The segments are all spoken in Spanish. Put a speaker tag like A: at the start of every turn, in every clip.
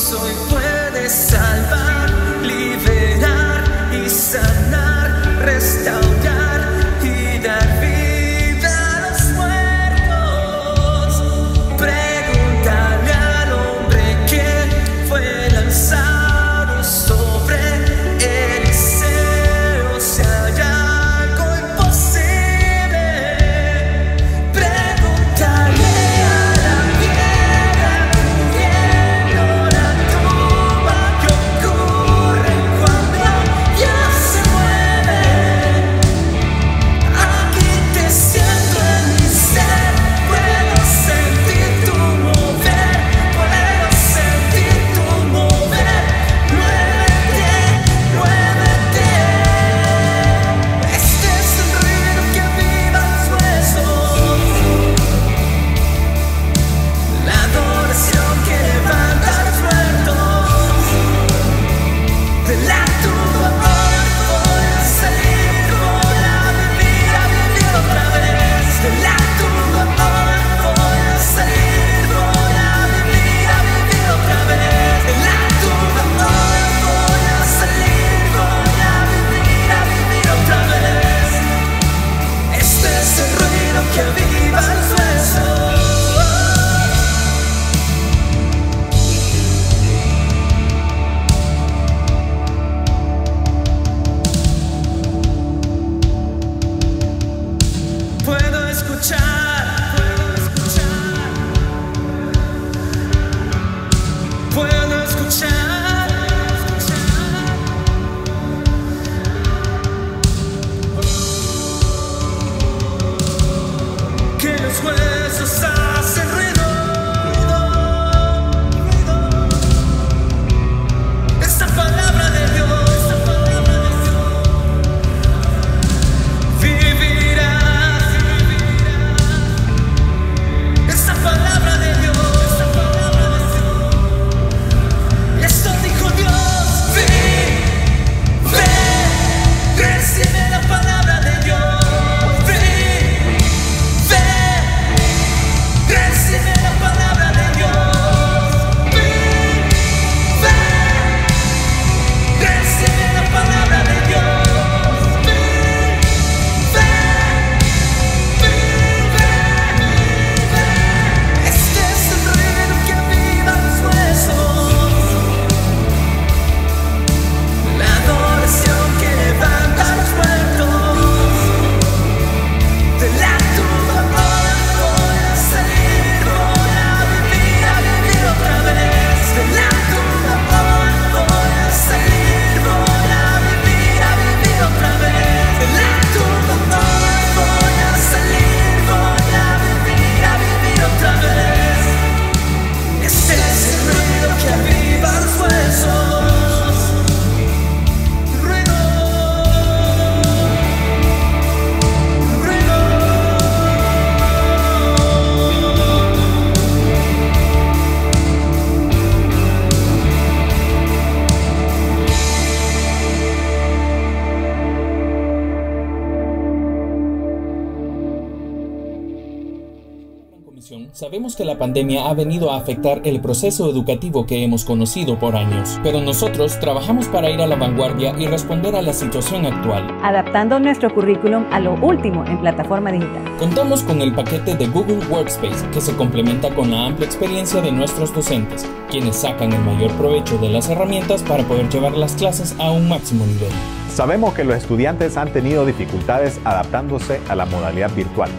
A: Dios hoy puede salvar, liberar
B: pandemia ha venido a afectar el proceso educativo que hemos conocido por años, pero nosotros trabajamos para ir a la vanguardia y responder a la situación actual.
C: Adaptando nuestro currículum a lo último en plataforma digital.
B: Contamos con el paquete de Google Workspace que se complementa con la amplia experiencia de nuestros docentes, quienes sacan el mayor provecho de las herramientas para poder llevar las clases a un máximo nivel.
D: Sabemos que los estudiantes han tenido dificultades adaptándose a la modalidad virtual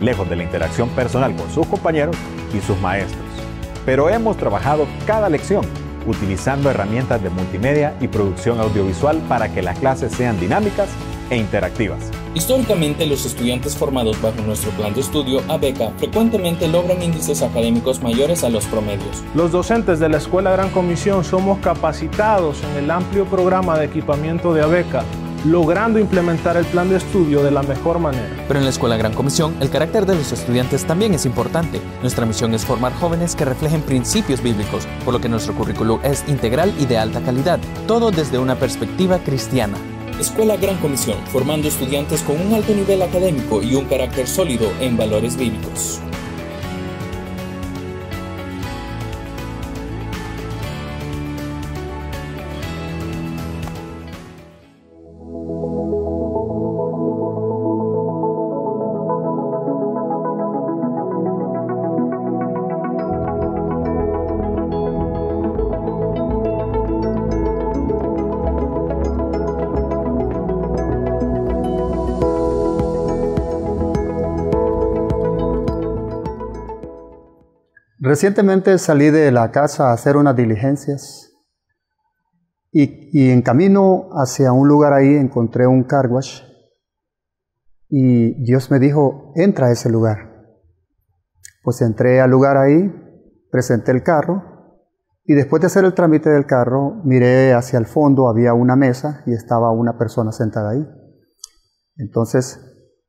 D: lejos de la interacción personal con sus compañeros y sus maestros. Pero hemos trabajado cada lección utilizando herramientas de multimedia y producción audiovisual para que las clases sean dinámicas e interactivas.
B: Históricamente, los estudiantes formados bajo nuestro plan de estudio ABECA frecuentemente logran índices académicos mayores a los promedios.
E: Los docentes de la Escuela Gran Comisión somos capacitados en el amplio programa de equipamiento de ABECA logrando implementar el plan de estudio de la mejor manera.
B: Pero en la Escuela Gran Comisión, el carácter de los estudiantes también es importante. Nuestra misión es formar jóvenes que reflejen principios bíblicos, por lo que nuestro currículo es integral y de alta calidad, todo desde una perspectiva cristiana. Escuela Gran Comisión, formando estudiantes con un alto nivel académico y un carácter sólido en valores bíblicos.
F: Recientemente salí de la casa a hacer unas diligencias y, en camino hacia un lugar ahí encontré un car wash y Dios me dijo, entra a ese lugar. Pues entré al lugar ahí, presenté el carro y después de hacer el trámite del carro miré hacia el fondo, había una mesa y estaba una persona sentada ahí. Entonces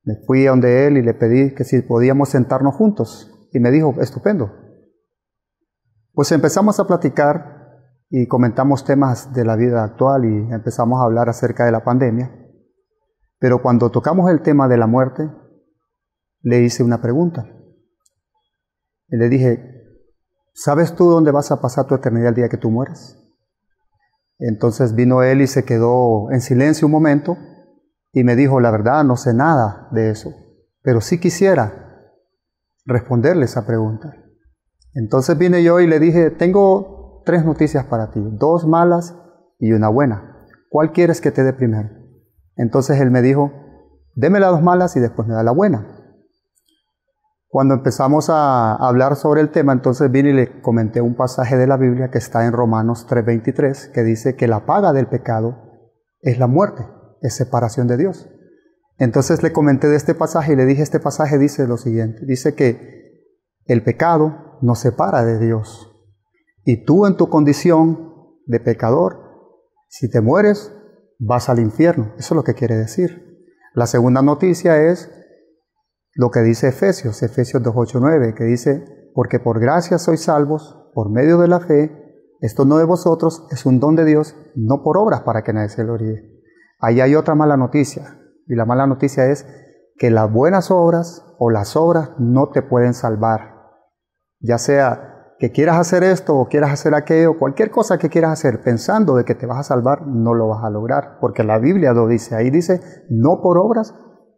F: me fui a donde él y le pedí que si podíamos sentarnos juntos y me dijo, estupendo. Pues empezamos a platicar y comentamos temas de la vida actual y empezamos a hablar acerca de la pandemia. Pero cuando tocamos el tema de la muerte, le hice una pregunta. Y le dije, ¿sabes tú dónde vas a pasar tu eternidad el día que tú mueras? Entonces vino él y se quedó en silencio un momento y me dijo, la verdad, no sé nada de eso, pero sí quisiera responderle esa pregunta. Entonces vine yo y le dije, tengo tres noticias para ti, dos malas y una buena. ¿Cuál quieres que te dé primero? Entonces él me dijo, deme las dos malas y después me da la buena. Cuando empezamos a hablar sobre el tema, entonces vine y le comenté un pasaje de la Biblia que está en Romanos 3:23, que dice que la paga del pecado es la muerte, es separación de Dios. Entonces le comenté de este pasaje y le dije, este pasaje dice lo siguiente, dice que el pecado nos separa de Dios. Y tú en tu condición de pecador, si te mueres, vas al infierno. Eso es lo que quiere decir. La segunda noticia es lo que dice Efesios, Efesios 2.8.9, que dice, porque por gracia sois salvos por medio de la fe, esto no de vosotros, es un don de Dios, no por obras para que nadie se gloríe. Ahí hay otra mala noticia, y la mala noticia es que las buenas obras o las obras no te pueden salvar ya sea que quieras hacer esto o quieras hacer aquello, cualquier cosa que quieras hacer pensando de que te vas a salvar, no lo vas a lograr, porque la Biblia lo dice, ahí dice, no por obras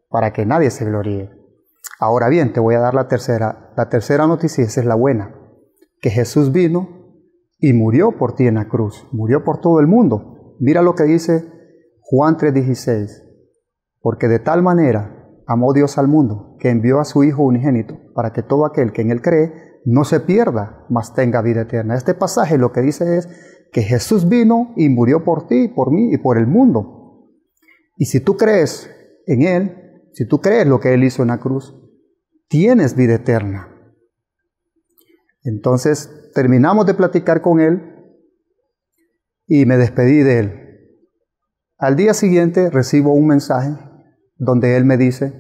F: para que nadie se gloríe. Ahora bien, te voy a dar la tercera, la tercera noticia, esa es la buena, que Jesús vino y murió por ti en la cruz, murió por todo el mundo. Mira lo que dice Juan 3:16, porque de tal manera amó Dios al mundo, que envió a su Hijo unigénito, para que todo aquel que en él cree no se pierda, mas tenga vida eterna. Este pasaje lo que dice es que Jesús vino y murió por ti, por mí y por el mundo. Y si tú crees en Él, si tú crees lo que Él hizo en la cruz, tienes vida eterna. Entonces terminamos de platicar con Él y me despedí de Él. Al día siguiente recibo un mensaje donde Él me dice,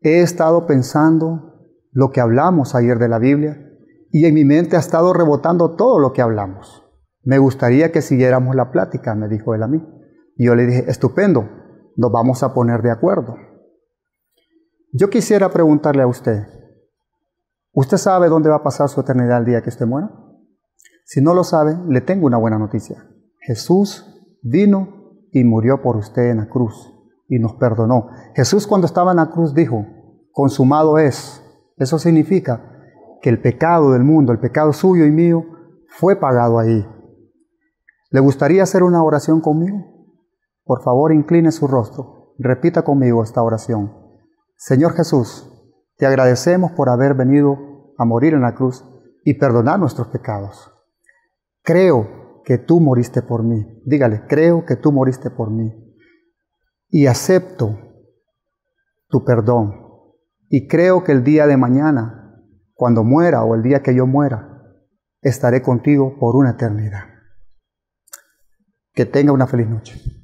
F: he estado pensando lo que hablamos ayer de la Biblia y en mi mente ha estado rebotando todo lo que hablamos. Me gustaría que siguiéramos la plática, me dijo él a mí. Y yo le dije, estupendo, nos vamos a poner de acuerdo. Yo quisiera preguntarle a usted, ¿Usted sabe dónde va a pasar su eternidad el día que usted muera? Si no lo sabe, le tengo una buena noticia. Jesús vino y murió por usted en la cruz y nos perdonó. Jesús cuando estaba en la cruz dijo, consumado es. Eso significa que el pecado del mundo, el pecado suyo y mío, fue pagado ahí. ¿Le gustaría hacer una oración conmigo? Por favor, incline su rostro. Repita conmigo esta oración. Señor Jesús, te agradecemos por haber venido a morir en la cruz y perdonar nuestros pecados. Creo que tú moriste por mí. Dígale, creo que tú moriste por mí. Y acepto tu perdón. Y creo que el día de mañana, cuando muera o el día que yo muera, estaré contigo por una eternidad. Que tenga una feliz noche.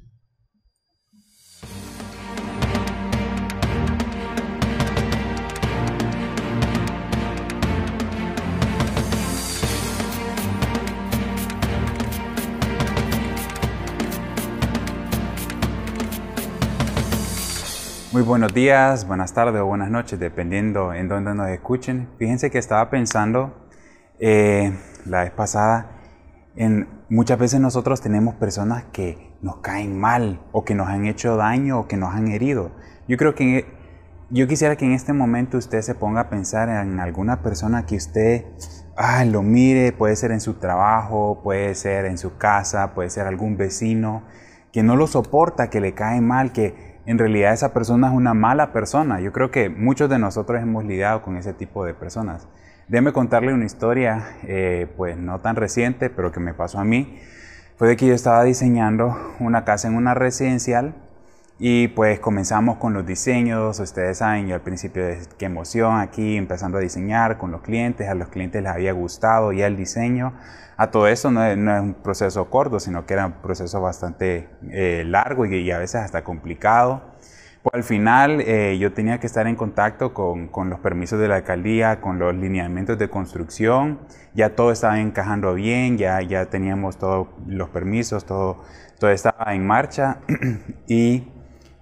G: Muy buenos días, buenas tardes o buenas noches, dependiendo en dónde nos escuchen. Fíjense que estaba pensando eh, la vez pasada en muchas veces nosotros tenemos personas que nos caen mal o que nos han hecho daño o que nos han herido. Yo creo que yo quisiera que en este momento usted se ponga a pensar en alguna persona que usted ah, lo mire, puede ser en su trabajo, puede ser en su casa, puede ser algún vecino que no lo soporta, que le cae mal, que en realidad esa persona es una mala persona. Yo creo que muchos de nosotros hemos lidiado con ese tipo de personas. Déjeme contarle una historia, eh, pues no tan reciente, pero que me pasó a mí. Fue de que yo estaba diseñando una casa en una residencial y pues comenzamos con los diseños. Ustedes saben, yo al principio, qué emoción aquí, empezando a diseñar con los clientes. A los clientes les había gustado ya el diseño. A todo eso no es, un proceso corto, sino que era un proceso bastante eh, largo y, a veces hasta complicado. Pues al final eh, yo tenía que estar en contacto con, con, los permisos de la alcaldía, con los lineamientos de construcción. Ya todo estaba encajando bien, ya, ya teníamos todos los permisos, todo, todo estaba en marcha. y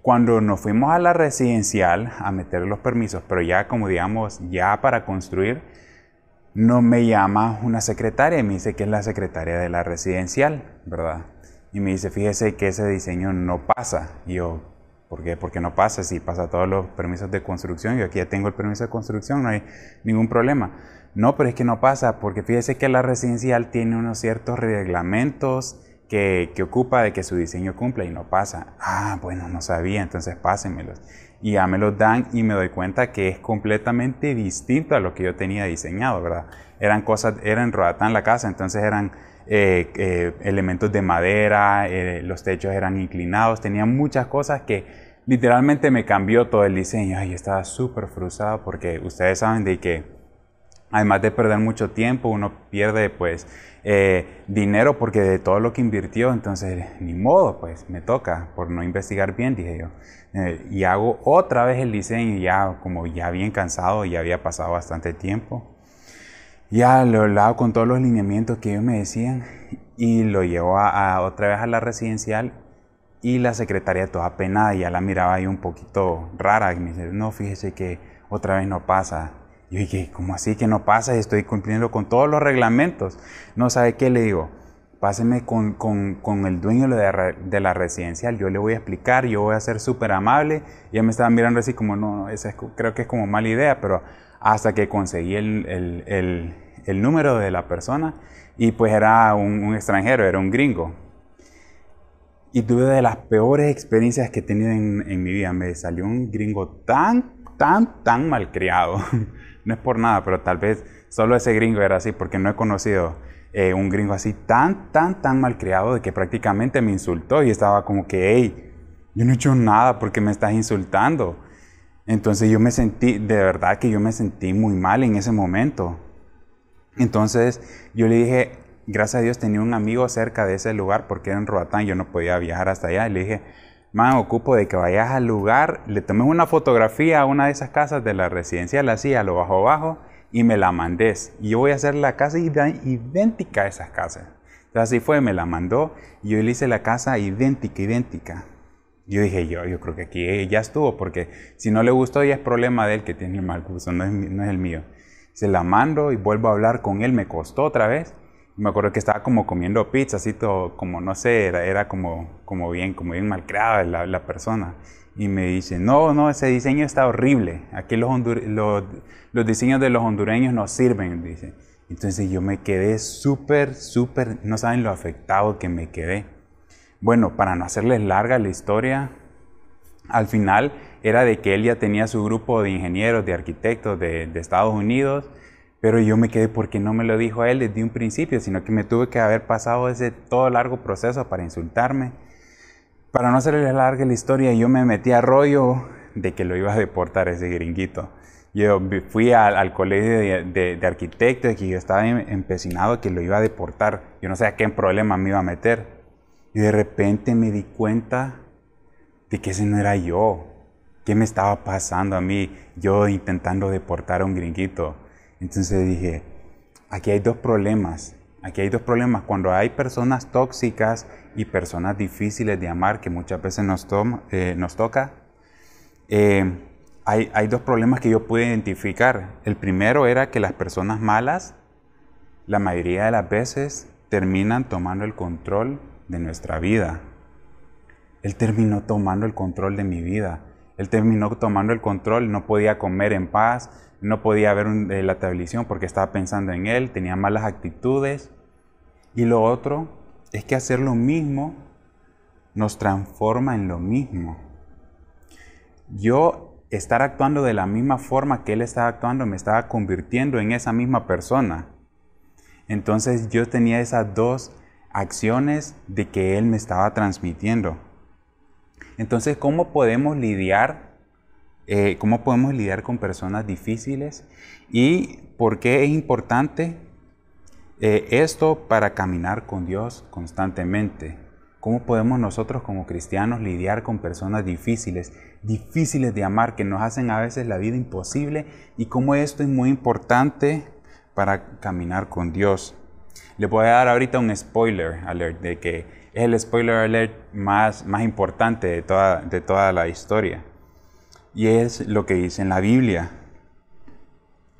G: cuando nos fuimos a la residencial a meter los permisos, pero ya como digamos, ya para construir, no me llama una secretaria y me dice que es la secretaria de la residencial, ¿verdad? Y me dice, fíjese que ese diseño no pasa. Y yo, ¿por qué? Porque no pasa, si pasa todos los permisos de construcción, yo aquí ya tengo el permiso de construcción, no hay ningún problema. No, pero es que no pasa, porque fíjese que la residencial tiene unos ciertos reglamentos que, ocupa de que su diseño cumpla y no pasa. Ah, bueno, no sabía, entonces pásenmelos y ya me los dan y me doy cuenta que es completamente distinto a lo que yo tenía diseñado, ¿verdad? Eran cosas, eran en la casa, entonces eran eh, eh, elementos de madera, eh, los techos eran inclinados, tenía muchas cosas que literalmente me cambió todo el diseño. y estaba súper frustrado porque ustedes saben de que además de perder mucho tiempo, uno pierde pues dinero porque de todo lo que invirtió, entonces ni modo, pues me toca por no investigar bien, dije yo. Eh, y hago otra vez el diseño, ya como ya bien cansado, ya había pasado bastante tiempo. Ya lo hago con todos los lineamientos que ellos me decían y lo llevo a, otra vez a la residencial y la secretaria toda penada, ya la miraba ahí un poquito rara y me dice, no, fíjese que otra vez no pasa. Yo dije, ¿cómo así que no pasa? Estoy cumpliendo con todos los reglamentos. No sabe qué le digo páseme con, con, con, el dueño de, la residencial, yo le voy a explicar, yo voy a ser súper amable. Y ella me estaba mirando así como, no, esa creo que es como mala idea, pero hasta que conseguí el, el, el, el número de la persona y pues era un, un, extranjero, era un gringo. Y tuve de las peores experiencias que he tenido en, en mi vida. Me salió un gringo tan, tan, tan malcriado. no es por nada, pero tal vez solo ese gringo era así porque no he conocido eh, un gringo así tan, tan, tan malcriado de que prácticamente me insultó y estaba como que, hey, yo no he hecho nada porque me estás insultando. Entonces yo me sentí, de verdad que yo me sentí muy mal en ese momento. Entonces yo le dije, gracias a Dios tenía un amigo cerca de ese lugar porque era en Roatán, yo no podía viajar hasta allá. Y le dije, man, ocupo de que vayas al lugar, le tomes una fotografía a una de esas casas de la residencia, así a lo bajo bajo y me la mandes. Y yo voy a hacer la casa idéntica a esas casas. Entonces así fue, me la mandó y yo le hice la casa idéntica, idéntica. Yo dije, yo, yo creo que aquí ya estuvo, porque si no le gustó ya es problema de él que tiene el mal gusto, no es el mío. Se la mando y vuelvo a hablar con él, me costó otra vez. Me acuerdo que estaba como comiendo pizza, así todo, como no sé, era, era como, como bien, como bien malcriada la, la persona. Y me dice, no, no, ese diseño está horrible. Aquí los, los, los diseños de los hondureños no sirven, dice. Entonces yo me quedé súper, súper, no saben lo afectado que me quedé. Bueno, para no hacerles larga la historia, al final era de que él ya tenía su grupo de ingenieros, de arquitectos de, de Estados Unidos, pero yo me quedé porque no me lo dijo a él desde un principio, sino que me tuve que haber pasado ese todo largo proceso para insultarme. Para no hacerles larga la historia, yo me metí a rollo de que lo iba a deportar ese gringuito. Yo fui al, colegio de, de, arquitectos y yo estaba em, empecinado que lo iba a deportar. Yo no sé a qué problema me iba a meter. Y de repente me di cuenta de que ese no era yo. ¿Qué me estaba pasando a mí? Yo intentando deportar a un gringuito. Entonces dije, aquí hay dos problemas. Aquí hay dos problemas. Cuando hay personas tóxicas y personas difíciles de amar que muchas veces nos, eh, nos toca, eh, hay, dos problemas que yo pude identificar. El primero era que las personas malas, la mayoría de las veces, terminan tomando el control de nuestra vida. Él terminó tomando el control de mi vida. Él terminó tomando el control, no podía comer en paz, no podía ver eh, la televisión porque estaba pensando en él, tenía malas actitudes. Y lo otro es que hacer lo mismo nos transforma en lo mismo. Yo estar actuando de la misma forma que él estaba actuando me estaba convirtiendo en esa misma persona. Entonces yo tenía esas dos acciones de que él me estaba transmitiendo. Entonces, ¿cómo podemos lidiar? Eh, ¿Cómo podemos lidiar con personas difíciles? ¿Y por qué es importante eh, esto para caminar con Dios constantemente? ¿Cómo podemos nosotros como cristianos lidiar con personas difíciles, difíciles de amar, que nos hacen a veces la vida imposible? Y cómo esto es muy importante para caminar con Dios. Le voy a dar ahorita un spoiler alert de que es el spoiler alert más, más importante de toda, de toda la historia. Y es lo que dice en la Biblia.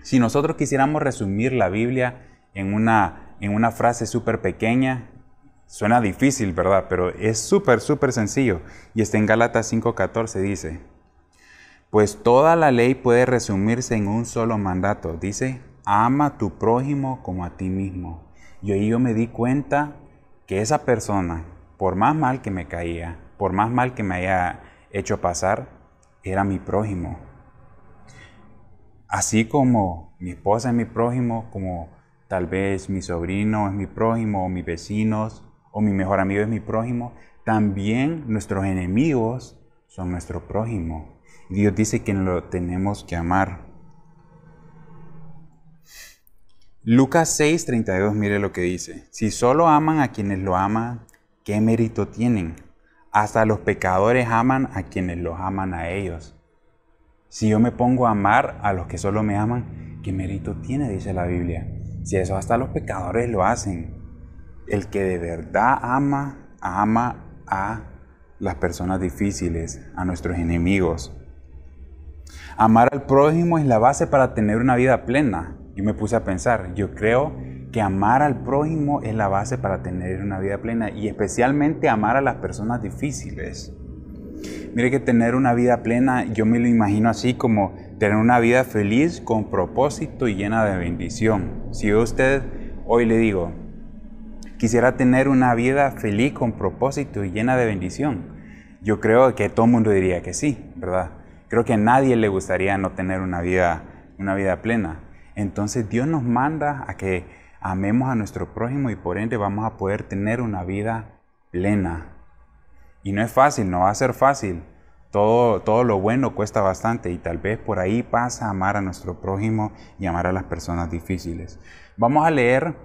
G: Si nosotros quisiéramos resumir la Biblia en una, en una frase súper pequeña, Suena difícil, ¿verdad? Pero es súper, súper sencillo. Y está en Gálatas 5:14, dice, pues toda la ley puede resumirse en un solo mandato. Dice, ama a tu prójimo como a ti mismo. Y ahí yo me di cuenta que esa persona, por más mal que me caía, por más mal que me haya hecho pasar, era mi prójimo. Así como mi esposa es mi prójimo, como tal vez mi sobrino es mi prójimo o mis vecinos o mi mejor amigo es mi prójimo, también nuestros enemigos son nuestro prójimo. Dios dice que lo tenemos que amar. Lucas 6:32, mire lo que dice. Si solo aman a quienes lo aman, ¿qué mérito tienen? Hasta los pecadores aman a quienes los aman a ellos. Si yo me pongo a amar a los que solo me aman, ¿qué mérito tiene? Dice la Biblia. Si eso hasta los pecadores lo hacen el que de verdad ama, ama a las personas difíciles, a nuestros enemigos. Amar al prójimo es la base para tener una vida plena. Yo me puse a pensar, yo creo que amar al prójimo es la base para tener una vida plena y especialmente amar a las personas difíciles. Mire que tener una vida plena, yo me lo imagino así como tener una vida feliz, con propósito y llena de bendición. Si usted hoy le digo, quisiera tener una vida feliz, con propósito y llena de bendición. Yo creo que todo el mundo diría que sí, ¿verdad? Creo que a nadie le gustaría no tener una vida, una vida plena. Entonces Dios nos manda a que amemos a nuestro prójimo y por ende vamos a poder tener una vida plena. Y no es fácil, no va a ser fácil. Todo, todo lo bueno cuesta bastante y tal vez por ahí pasa amar a nuestro prójimo y amar a las personas difíciles. Vamos a leer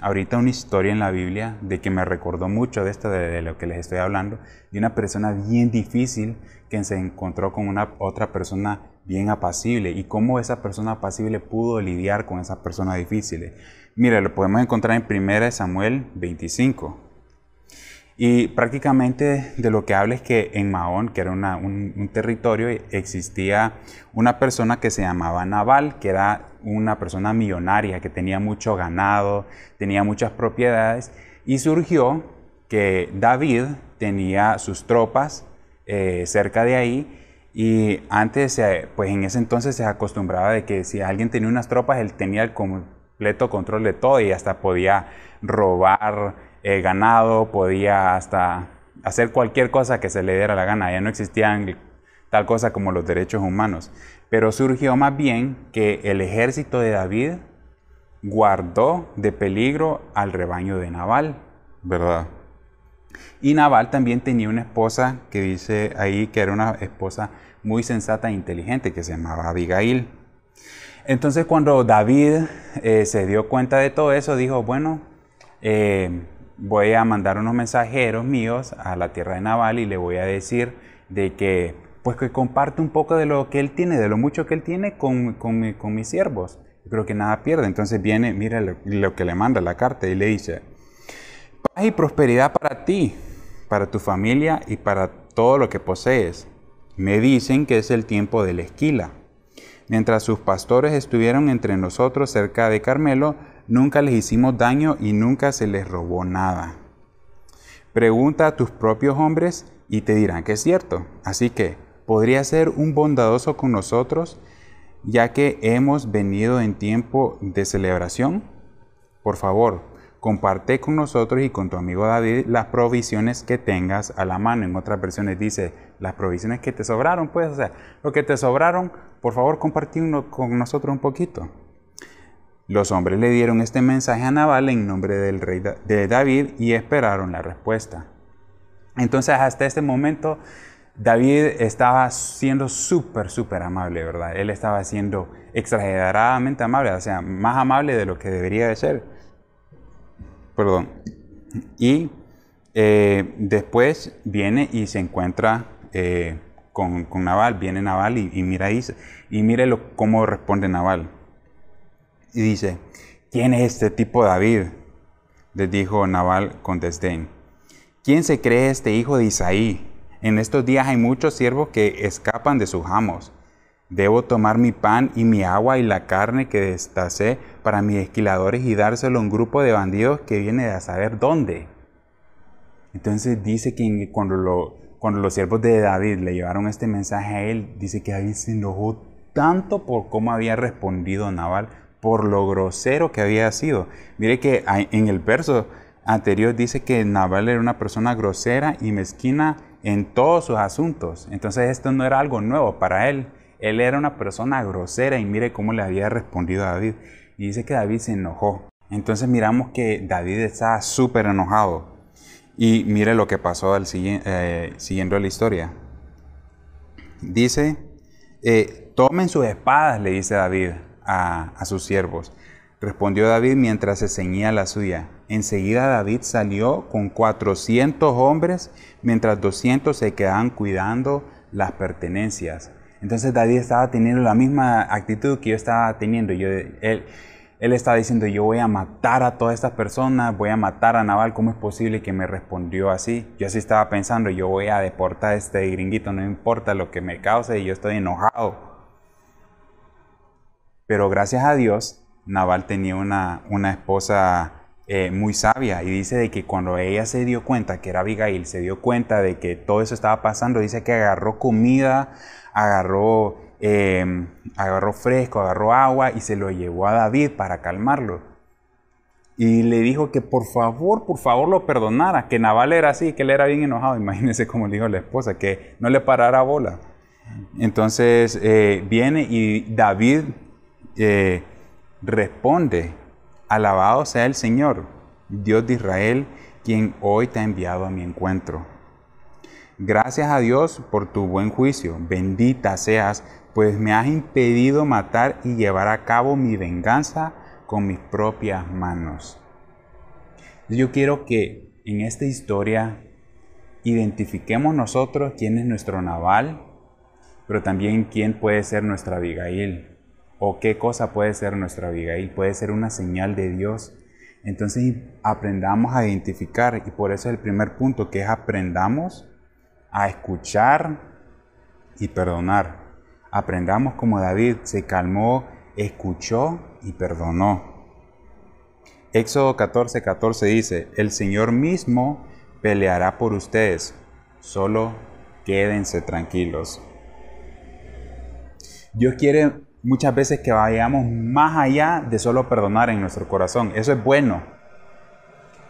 G: ahorita una historia en la Biblia de que me recordó mucho de esto de, lo que les estoy hablando, de una persona bien difícil que se encontró con una otra persona bien apacible y cómo esa persona apacible pudo lidiar con esa persona difícil. Mira, lo podemos encontrar en 1 Samuel 25. Y prácticamente de lo que habla es que en Mahón, que era un, territorio, existía una persona que se llamaba Naval, que era una persona millonaria, que tenía mucho ganado, tenía muchas propiedades, y surgió que David tenía sus tropas eh, cerca de ahí, y antes, pues en ese entonces se acostumbraba de que si alguien tenía unas tropas, él tenía el completo control de todo y hasta podía robar eh, ganado, podía hasta hacer cualquier cosa que se le diera la gana. Ya no existían tal cosa como los derechos humanos. Pero surgió más bien que el ejército de David guardó de peligro al rebaño de Nabal, ¿verdad? Y Nabal también tenía una esposa que dice ahí que era una esposa muy sensata e inteligente que se llamaba Abigail. Entonces cuando David eh, se dio cuenta de todo eso, dijo, bueno, eh, voy a mandar unos mensajeros míos a la tierra de Nabal y le voy a decir de que, pues que comparte un poco de lo que él tiene, de lo mucho que él tiene con, con, mis siervos. Yo creo que nada pierde. Entonces viene, mira lo, que le manda la carta y le dice, paz y prosperidad para ti, para tu familia y para todo lo que posees. Me dicen que es el tiempo de la esquila. Mientras sus pastores estuvieron entre nosotros cerca de Carmelo, Nunca les hicimos daño y nunca se les robó nada. Pregunta a tus propios hombres y te dirán que es cierto. Así que, ¿podría ser un bondadoso con nosotros ya que hemos venido en tiempo de celebración? Por favor, comparte con nosotros y con tu amigo David las provisiones que tengas a la mano. En otras versiones dice, las provisiones que te sobraron, pues, o sea, lo que te sobraron, por favor, compartirlo con nosotros un poquito. Los hombres le dieron este mensaje a Nabal en nombre del rey de David y esperaron la respuesta. Entonces hasta este momento David estaba siendo súper, súper amable, ¿verdad? Él estaba siendo exageradamente amable, o sea, más amable de lo que debería de ser. Perdón. Y eh, después viene y se encuentra eh, con, Naval, viene Naval y, mira y, y mire cómo responde Naval. Y dice, ¿quién es este tipo David? Le dijo Nabal con desdén. ¿Quién se cree este hijo de Isaí? En estos días hay muchos siervos que escapan de sus amos. Debo tomar mi pan y mi agua y la carne que destacé para mis esquiladores y dárselo a un grupo de bandidos que viene a saber dónde. Entonces dice que cuando, lo, cuando los siervos de David le llevaron este mensaje a él, dice que David se enojó tanto por cómo había respondido Nabal por lo grosero que había sido. Mire que en el verso anterior dice que Nabal era una persona grosera y mezquina en todos sus asuntos. Entonces esto no era algo nuevo para él. Él era una persona grosera y mire cómo le había respondido a David. Y dice que David se enojó. Entonces miramos que David estaba súper enojado. Y mire lo que pasó al eh, siguiendo la historia. Dice, eh, tomen sus espadas, le dice David a, sus siervos. Respondió David mientras se ceñía la suya. Enseguida David salió con 400 hombres, mientras 200 se quedaban cuidando las pertenencias. Entonces David estaba teniendo la misma actitud que yo estaba teniendo. Yo, él, él estaba diciendo, yo voy a matar a todas estas personas, voy a matar a Naval, ¿cómo es posible que me respondió así? Yo así estaba pensando, yo voy a deportar a este gringuito, no importa lo que me cause, yo estoy enojado. Pero gracias a Dios, Naval tenía una, una esposa eh, muy sabia y dice de que cuando ella se dio cuenta que era Abigail, se dio cuenta de que todo eso estaba pasando, dice que agarró comida, agarró, em, agarró fresco, agarró agua y se lo llevó a David para calmarlo. Y le dijo que por favor, por favor lo perdonara, que Naval era así, que él era bien enojado. Imagínense cómo le dijo la esposa, que no le parara bola. Entonces eh, viene y David eh, responde, alabado sea el Señor, Dios de Israel, quien hoy te ha enviado a mi encuentro. Gracias a Dios por tu buen juicio, bendita seas, pues me has impedido matar y llevar a cabo mi venganza con mis propias manos. Yo quiero que en esta historia identifiquemos nosotros quién es nuestro naval, pero también quién puede ser nuestra Abigail. ¿O qué cosa puede ser nuestra Abigail? Puede ser una señal de Dios Entonces aprendamos a identificar y por eso es el primer punto que es aprendamos a escuchar y perdonar. Aprendamos como David se calmó, escuchó y perdonó. Éxodo 14, 14 dice, el Señor mismo peleará por ustedes, solo quédense tranquilos. Dios quiere muchas veces que vayamos más allá de solo perdonar en nuestro corazón. Eso es bueno.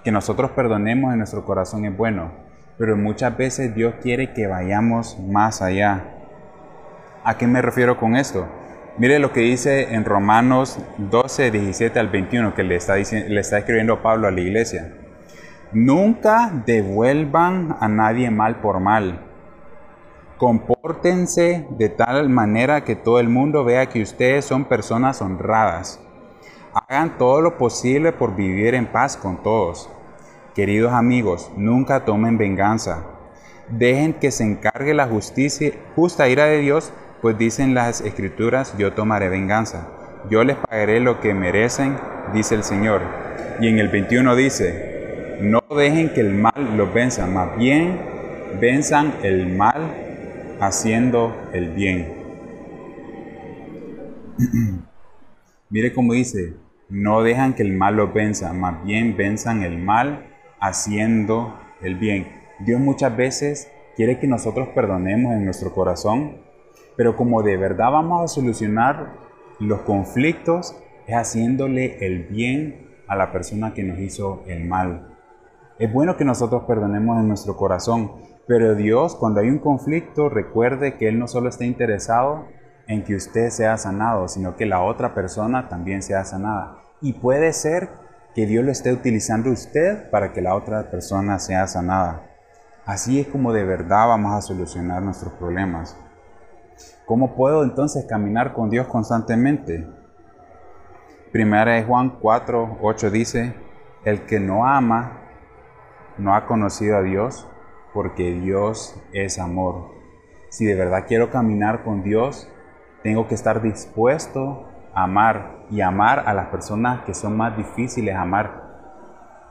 G: Que nosotros perdonemos en nuestro corazón es bueno. Pero muchas veces Dios quiere que vayamos más allá. ¿A qué me refiero con esto? Mire lo que dice en Romanos 12, 17 al 21, que le está, le está escribiendo Pablo a la iglesia. Nunca devuelvan a nadie mal por mal Compórtense de tal manera que todo el mundo vea que ustedes son personas honradas. Hagan todo lo posible por vivir en paz con todos. Queridos amigos, nunca tomen venganza. Dejen que se encargue la justicia, justa ira de Dios, pues dicen las escrituras, yo tomaré venganza. Yo les pagaré lo que merecen, dice el Señor. Y en el 21 dice, no dejen que el mal los venza, más bien venzan el mal haciendo el bien. Mire cómo dice, no dejan que el mal los venza, más bien venzan el mal haciendo el bien. Dios muchas veces quiere que nosotros perdonemos en nuestro corazón, pero como de verdad vamos a solucionar los conflictos, es haciéndole el bien a la persona que nos hizo el mal. Es bueno que nosotros perdonemos en nuestro corazón, pero Dios, cuando hay un conflicto, recuerde que Él no solo está interesado en que usted sea sanado, sino que la otra persona también sea sanada. Y puede ser que Dios lo esté utilizando usted para que la otra persona sea sanada. Así es como de verdad vamos a solucionar nuestros problemas. ¿Cómo puedo entonces caminar con Dios constantemente? Primera de Juan 4, 8 dice, el que no ama no ha conocido a Dios porque Dios es amor. Si de verdad quiero caminar con Dios, tengo que estar dispuesto a amar y amar a las personas que son más difíciles amar.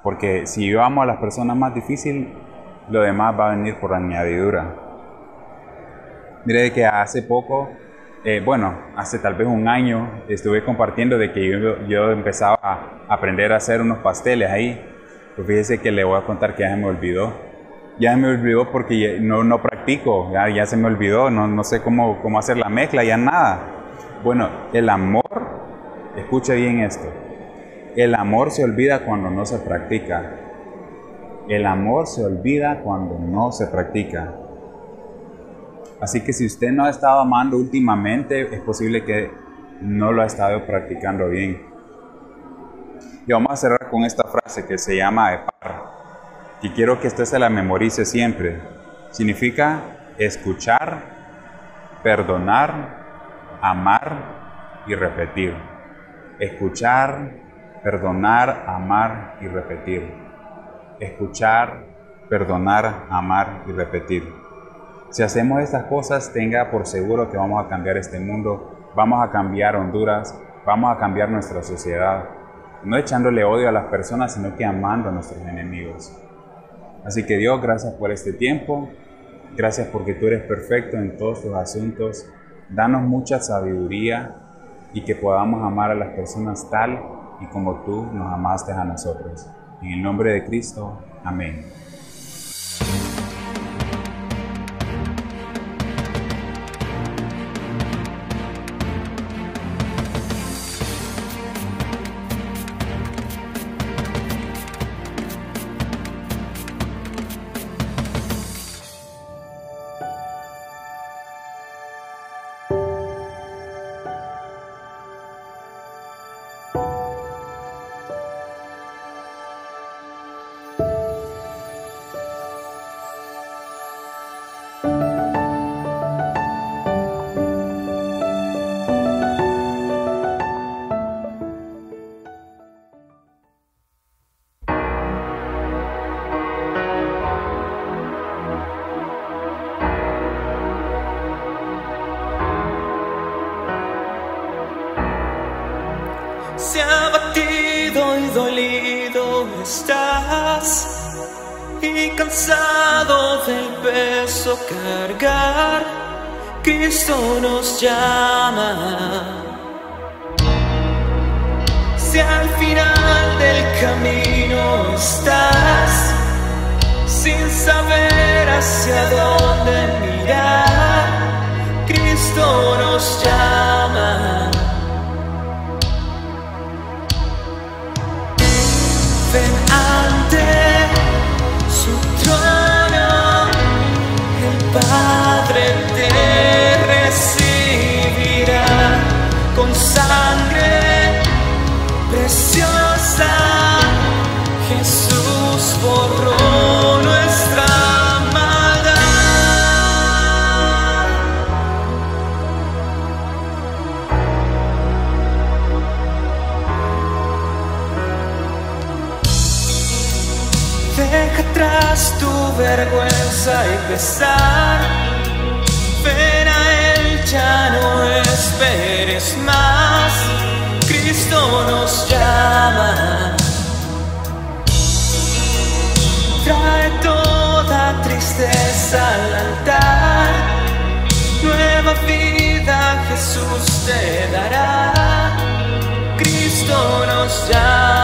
G: Porque si yo amo a las personas más difíciles, lo demás va a venir por añadidura. Mire que hace poco, eh, bueno, hace tal vez un año, estuve compartiendo de que yo, empezaba a aprender a hacer unos pasteles ahí. Pues fíjese que le voy a contar que ya se me olvidó ya me olvidó porque no, no practico, ya, ya, se me olvidó, no, no sé cómo, cómo hacer la mezcla, ya nada. Bueno, el amor, escuche bien esto, el amor se olvida cuando no se practica. El amor se olvida cuando no se practica. Así que si usted no ha estado amando últimamente, es posible que no lo ha estado practicando bien. Y vamos a cerrar con esta frase que se llama EPAR y quiero que usted se la memorice siempre. Significa escuchar, perdonar, amar y repetir. Escuchar, perdonar, amar y repetir. Escuchar, perdonar, amar y repetir. Si hacemos estas cosas, tenga por seguro que vamos a cambiar este mundo, vamos a cambiar Honduras, vamos a cambiar nuestra sociedad, no echándole odio a las personas, sino que amando a nuestros enemigos. Así que Dios, gracias por este tiempo. Gracias porque tú eres perfecto en todos tus asuntos. Danos mucha sabiduría y que podamos amar a las personas tal y como tú nos amaste a nosotros. En el nombre de Cristo. Amén.
A: Estás y cansado del peso cargar, Cristo nos llama. Si al final del camino estás, sin saber hacia dónde mirar, Cristo nos llama. Sangre preciosa. Jesús borró vergüenza y pesar. Ven a Él, ya no esperes más. Cristo nos llama. Trae toda tristeza al altar. Nueva vida Jesús te dará. Cristo nos llama.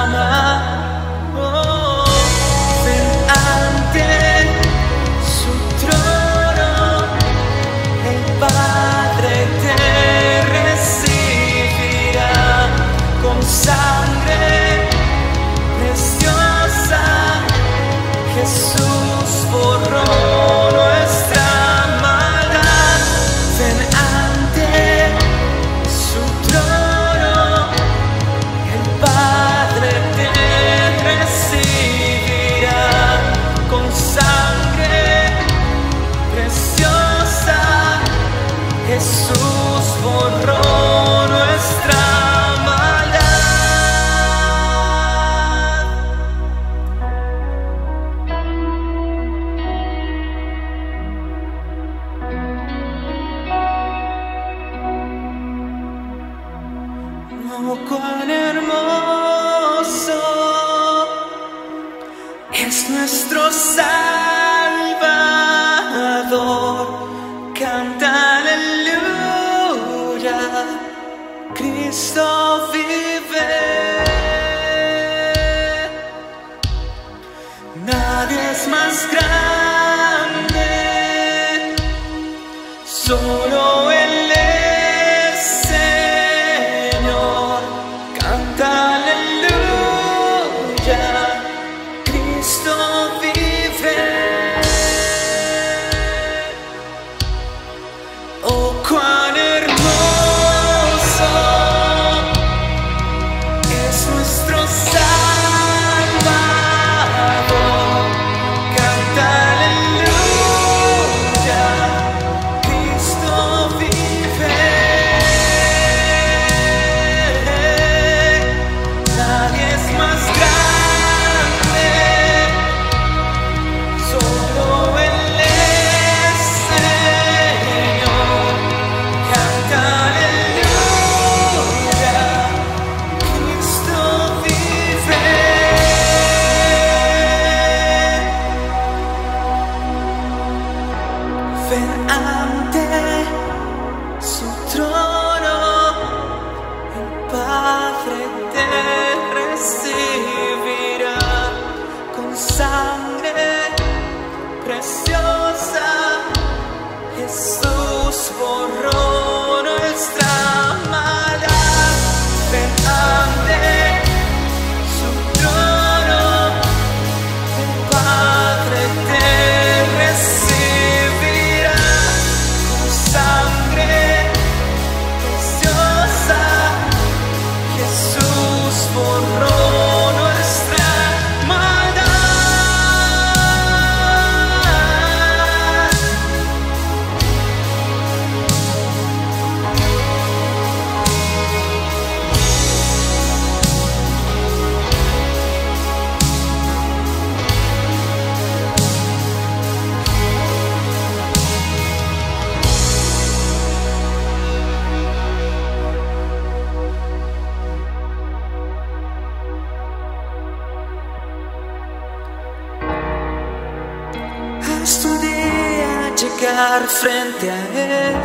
A: Frente a Él.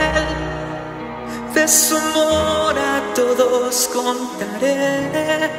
A: De su amor a todos contaré